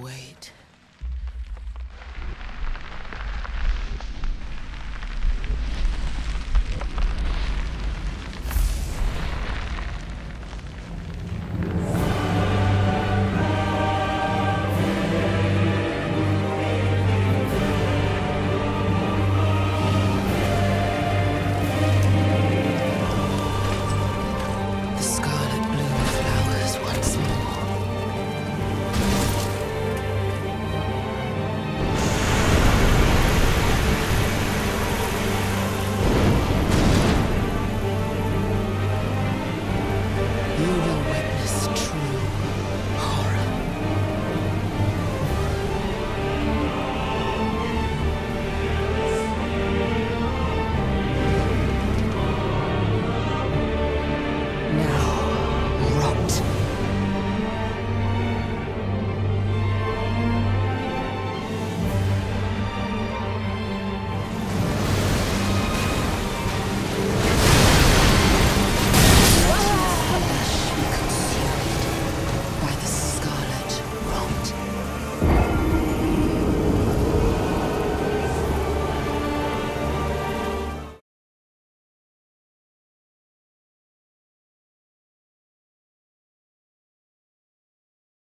Wait.